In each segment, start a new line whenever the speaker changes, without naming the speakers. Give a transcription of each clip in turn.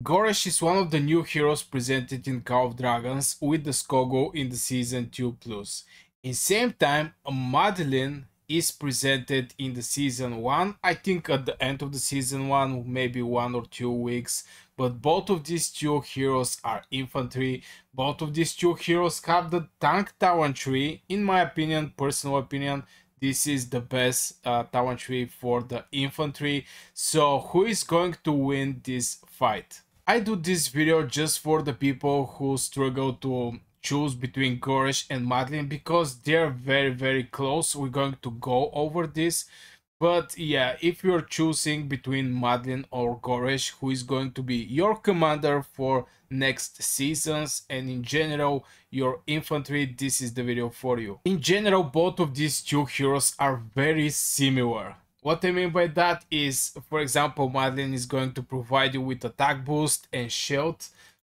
Goresh is one of the new heroes presented in Call of Dragons with the Skogo in the Season 2 Plus. In same time, Madeline is presented in the Season 1, I think at the end of the Season 1, maybe one or two weeks, but both of these two heroes are infantry, both of these two heroes have the tank talent tree, in my opinion, personal opinion, this is the best uh, tree for the infantry, so who is going to win this fight? I do this video just for the people who struggle to choose between Goresh and Madeline because they're very very close. We're going to go over this. But yeah, if you're choosing between Madeline or Goresh, who is going to be your commander for next seasons and in general your infantry, this is the video for you. In general, both of these two heroes are very similar. What I mean by that is, for example, Madeline is going to provide you with attack boost and shield.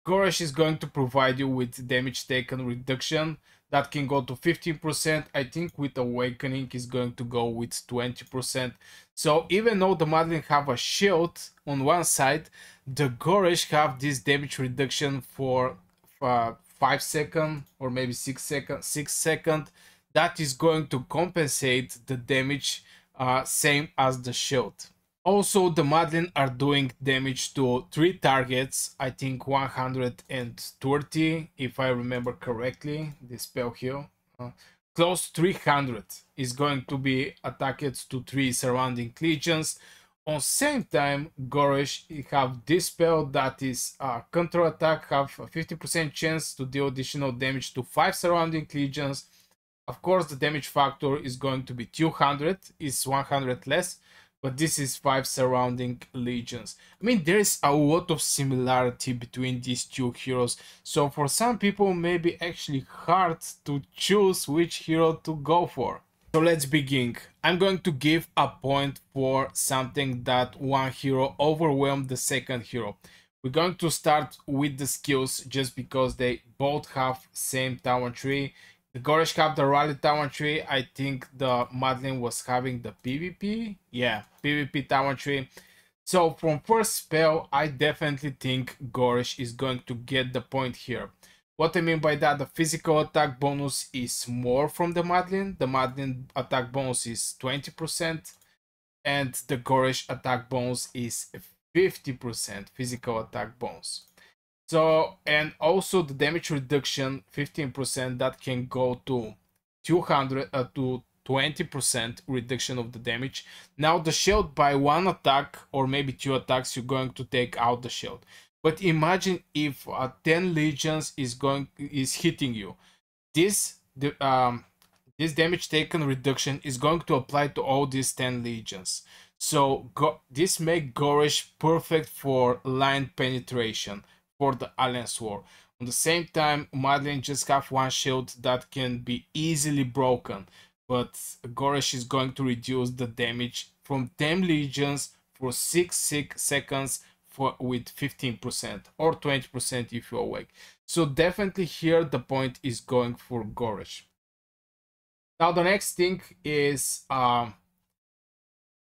Goresh is going to provide you with damage taken reduction that can go to 15%. I think with Awakening is going to go with 20%. So even though the Madeline have a shield on one side, the Goresh have this damage reduction for uh, 5 second or maybe 6 second, 6 second. That is going to compensate the damage uh, same as the shield. Also, the Madeline are doing damage to three targets, I think 130, if I remember correctly, the spell here. Uh, close 300 is going to be attacked to three surrounding legions. On same time, Goresh have this spell that is a counter attack, have a 50% chance to deal additional damage to five surrounding legions of course, the damage factor is going to be 200, is 100 less, but this is 5 surrounding legions. I mean, there is a lot of similarity between these two heroes, so for some people may be actually hard to choose which hero to go for. So let's begin. I'm going to give a point for something that one hero overwhelmed the second hero. We're going to start with the skills just because they both have same talent tree the Goresh have the Rally Talent Tree. I think the Madeline was having the PvP. Yeah, PvP Talent Tree. So from first spell, I definitely think Goresh is going to get the point here. What I mean by that, the physical attack bonus is more from the Madeline. The Madeline attack bonus is 20%. And the Goresh attack bonus is 50% physical attack bonus. So, and also the damage reduction 15% that can go to 200 uh, to 20% reduction of the damage. Now the shield by one attack or maybe two attacks you're going to take out the shield. But imagine if uh, 10 legions is going is hitting you. This the um this damage taken reduction is going to apply to all these 10 legions. So go, this make Goresh perfect for line penetration for the Alliance War. On the same time, Madeline just have one shield that can be easily broken, but Goresh is going to reduce the damage from 10 legions for 6, 6 seconds for with 15% or 20% if you awake. So definitely here the point is going for Goresh. Now the next thing is um,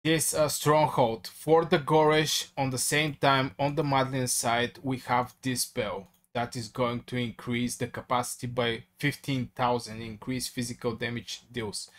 this uh, stronghold for the Goresh on the same time on the Madeline side we have this spell that is going to increase the capacity by 15,000 increase physical damage deals.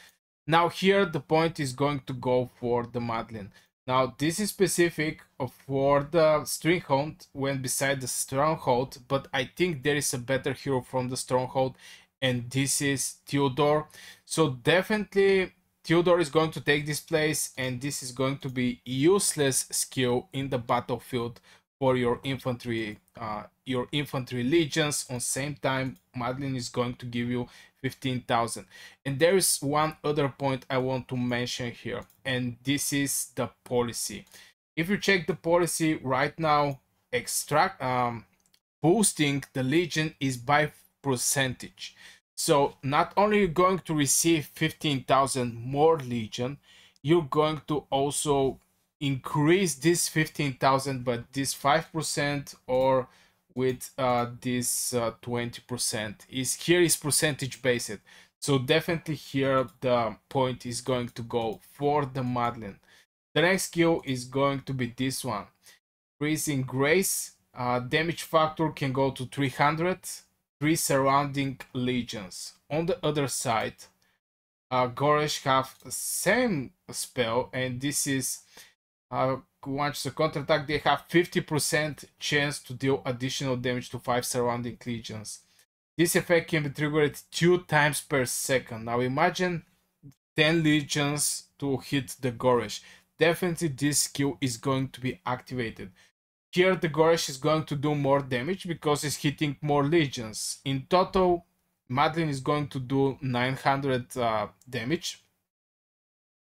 Now here the point is going to go for the Madeline now this is specific for the Stronghold when beside the Stronghold but I think there is a better hero from the Stronghold and this is Theodore. So definitely Theodore is going to take this place and this is going to be useless skill in the battlefield for your infantry uh, your infantry legions. On same time Madeline is going to give you 15,000 and there is one other point I want to mention here and this is the policy. If you check the policy right now extract um, boosting the legion is by percentage so not only you're going to receive 15,000 more Legion, you're going to also increase this 15,000 but this 5% or with uh, this uh, 20% is here is percentage based. So definitely here the point is going to go for the Madeline. The next skill is going to be this one. Freezing Grace Uh, damage factor can go to 300, three surrounding legions. On the other side, uh, Goresh have the same spell, and this is uh, launch the counterattack. They have 50% chance to deal additional damage to five surrounding legions. This effect can be triggered two times per second. Now imagine 10 legions to hit the Goresh. Definitely this skill is going to be activated. Here the Goresh is going to do more damage because it's hitting more legions. In total, Madeline is going to do 900 uh, damage.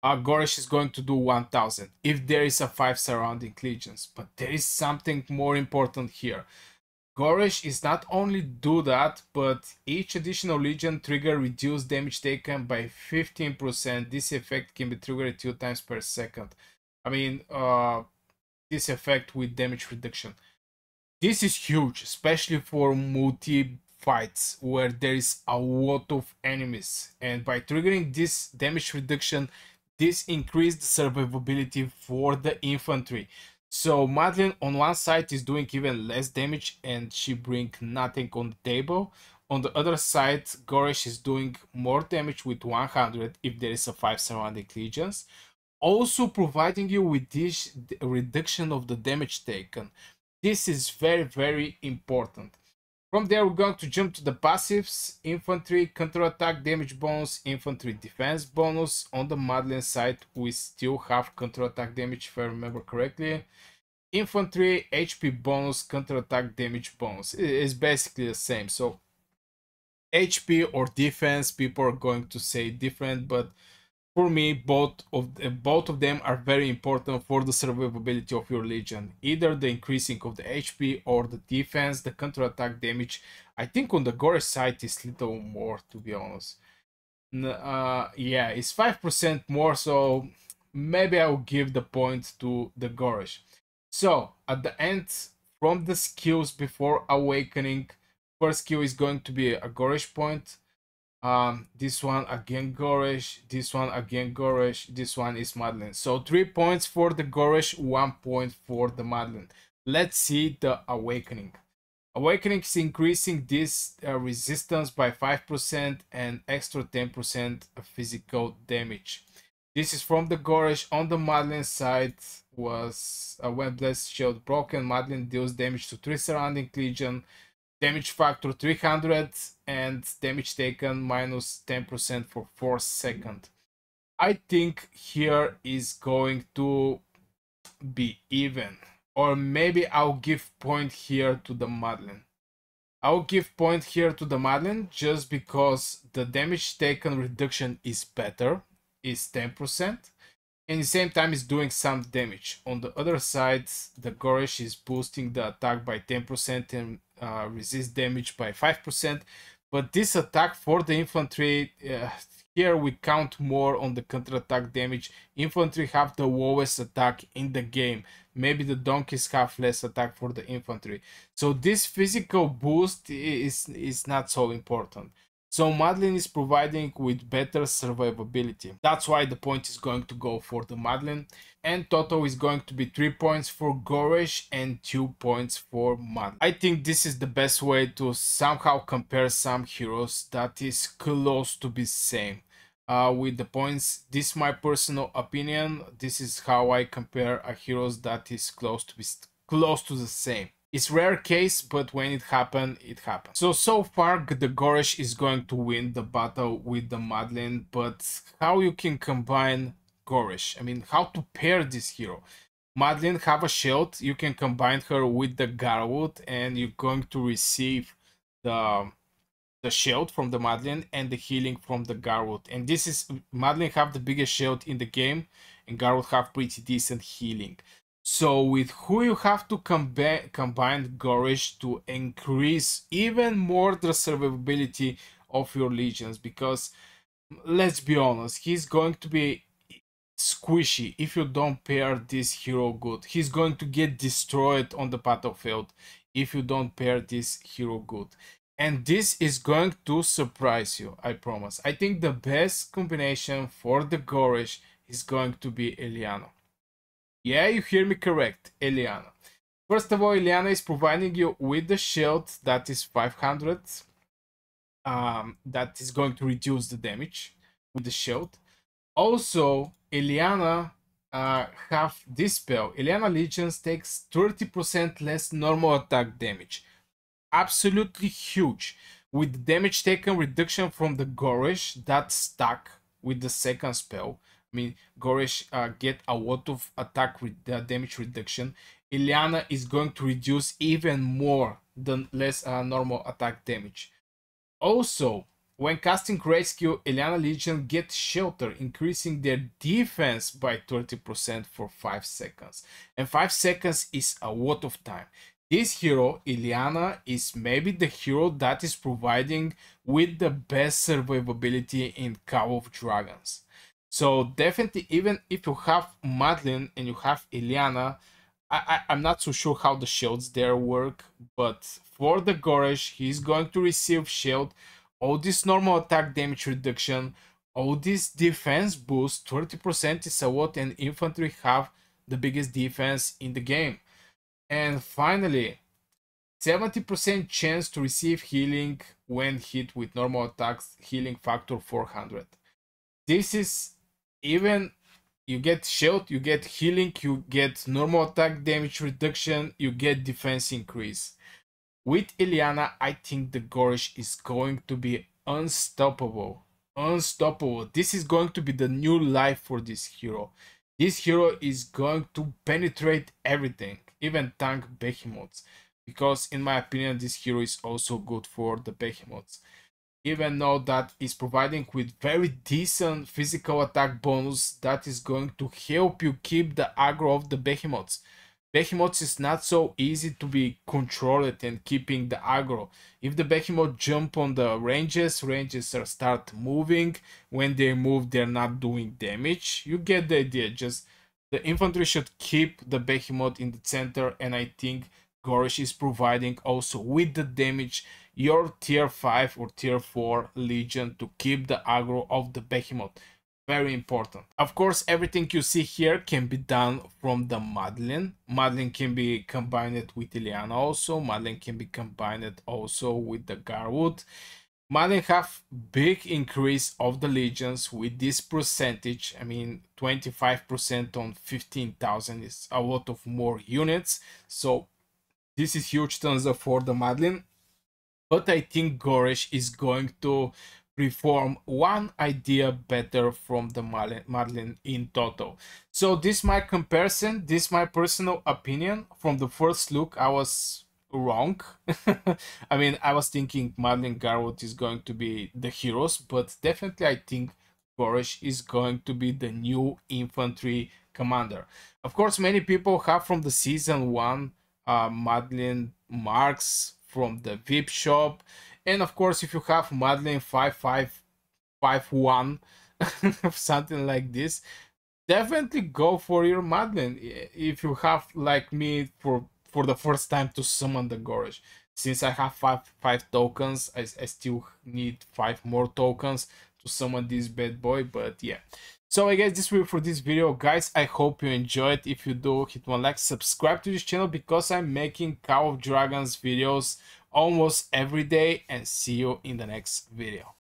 Uh, Goresh is going to do 1000 if there is a 5 surrounding legions. But there is something more important here. Goresh is not only do that, but each additional legion trigger reduce damage taken by 15%. This effect can be triggered two times per second. I mean, uh, this effect with damage reduction. This is huge, especially for multi fights where there is a lot of enemies. And by triggering this damage reduction, this increased survivability for the infantry. So Madeline on one side is doing even less damage and she bring nothing on the table. On the other side, Goresh is doing more damage with 100 if there is a 5 surrounding legions. Also providing you with this reduction of the damage taken. This is very, very important. From there, we're going to jump to the passives. Infantry, counterattack damage bonus, infantry defense bonus. On the Madeline side, we still have counterattack damage, if I remember correctly. Infantry, HP bonus, counterattack damage bonus. It's basically the same. So, HP or defense, people are going to say different, but for me both of both of them are very important for the survivability of your legion either the increasing of the hp or the defense the counter attack damage. I think on the gore side is little more to be honest. Uh, yeah it's five percent more so maybe i'll give the point to the Goresh. so at the end from the skills before awakening first skill is going to be a Goresh point um this one again Goresh. This one again Goresh. This one is Madeline so three points for the Goresh one point for the Madeline let's see the awakening. Awakening is increasing this uh, resistance by 5% and extra 10% physical damage. This is from the Goresh. On the Madeline side was a web blessed shield broken. Madeline deals damage to three surrounding legion damage factor 300 and damage taken minus 10% for 4 seconds. I think here is going to be even. Or maybe I'll give point here to the Madeline. I'll give point here to the Madeline just because the damage taken reduction is better, is 10%. And the same time is doing some damage. On the other side, the Goresh is boosting the attack by 10% and uh, resist damage by 5%. But this attack for the infantry, uh, here we count more on the counter-attack damage. Infantry have the lowest attack in the game. Maybe the donkeys have less attack for the infantry. So this physical boost is, is not so important. So Madeline is providing with better survivability. That's why the point is going to go for the Madeline. And total is going to be 3 points for Goresh and 2 points for Madeline. I think this is the best way to somehow compare some heroes that is close to be same. Uh, with the points, this is my personal opinion. This is how I compare a heroes that is close to be close to the same. It's rare case, but when it happened, it happened. So, so far, the Goresh is going to win the battle with the Madeline, but how you can combine Goresh? I mean, how to pair this hero? Madeline have a shield, you can combine her with the Garwood, and you're going to receive the the shield from the Madeline and the healing from the Garwood. And this is Madeline have the biggest shield in the game, and Garwood have pretty decent healing. So with who you have to combi combine Goresh to increase even more the survivability of your legions because let's be honest, he's going to be squishy if you don't pair this hero good. He's going to get destroyed on the battlefield if you don't pair this hero good. And this is going to surprise you, I promise. I think the best combination for the Goresh is going to be Eliana. Yeah, you hear me correct, Eliana. First of all, Eliana is providing you with the shield that is 500. Um, that is going to reduce the damage with the shield. Also, Eliana uh, have this spell. Eliana Legions takes 30% less normal attack damage. Absolutely huge. With damage taken reduction from the Goresh that stuck with the second spell. I mean, Goresh uh, get a lot of attack with uh, damage reduction. Eliana is going to reduce even more than less uh, normal attack damage. Also, when casting Rescue, Eliana Legion get Shelter, increasing their defense by 30% for 5 seconds. And 5 seconds is a lot of time. This hero, Eliana, is maybe the hero that is providing with the best survivability in Call of Dragons. So definitely, even if you have Madeline and you have Eliana, I, I, am not so sure how the shields there work, but for the Goresh, he's going to receive shield all this normal attack damage reduction, all this defense boost, 30% is a lot and infantry have the biggest defense in the game. And finally, 70% chance to receive healing when hit with normal attacks, healing factor 400. This is even you get shield, you get healing, you get normal attack damage reduction, you get defense increase. With Eliana, I think the Goresh is going to be unstoppable. Unstoppable. This is going to be the new life for this hero. This hero is going to penetrate everything, even tank behemoths. Because in my opinion, this hero is also good for the behemoths. Even though that is providing with very decent physical attack bonus that is going to help you keep the aggro of the behemoths Behemoths is not so easy to be controlled and keeping the aggro. If the behemoth jump on the ranges, ranges start moving. When they move, they're not doing damage. You get the idea. Just the infantry should keep the behemoth in the center, and I think Goresh is providing also with the damage your tier 5 or tier 4 legion to keep the aggro of the behemoth very important. Of course, everything you see here can be done from the Madeline. Madeline can be combined with Eliana also. Madeline can be combined also with the Garwood. Madeline have big increase of the legions with this percentage. I mean, 25% on 15,000 is a lot of more units. So this is huge tons for the Madeline. But I think Goresh is going to reform one idea better from the Madeline in total. So this my comparison, this my personal opinion. From the first look, I was wrong. I mean, I was thinking Madeline Garwood is going to be the heroes, but definitely I think Goresh is going to be the new infantry commander. Of course, many people have from the season one uh, Madeline marks from the VIP shop and of course, if you have Madeline 5551, something like this, definitely go for your Madeline. If you have, like me, for for the first time to summon the Goresh. Since I have five five tokens, I, I still need five more tokens to summon this bad boy. But yeah. So I guess this will be for this video guys. I hope you enjoyed. If you do, hit one like, subscribe to this channel because I'm making Call of Dragons videos almost every day and see you in the next video.